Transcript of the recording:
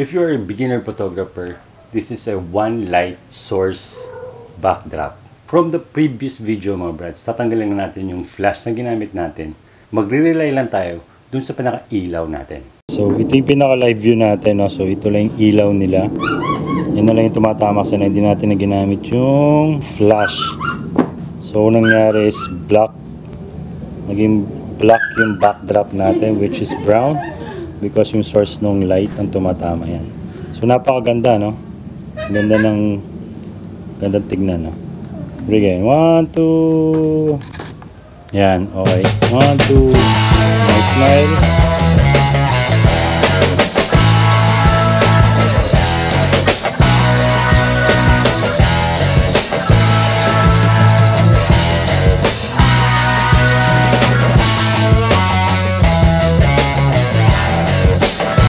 If you're a beginner photographer, this is a one light source backdrop. From the previous video mga brads, tatanggalin na natin yung flash na ginamit natin. Magre-rely lang tayo dun sa pinaka-ilaw natin. So, ito yung pinaka-live view natin. No? So, ito lang yung ilaw nila. Yan na lang yung tumatama kasi na hindi natin na ginamit yung flash. So, unang nangyari is black. Naging black yung backdrop natin which is brown because yung source ng light ang tumatama yan. So, napakaganda, no? Ganda ng ganda tignan, no? Again, one, two. Yan, okay. One, two. Nice smile.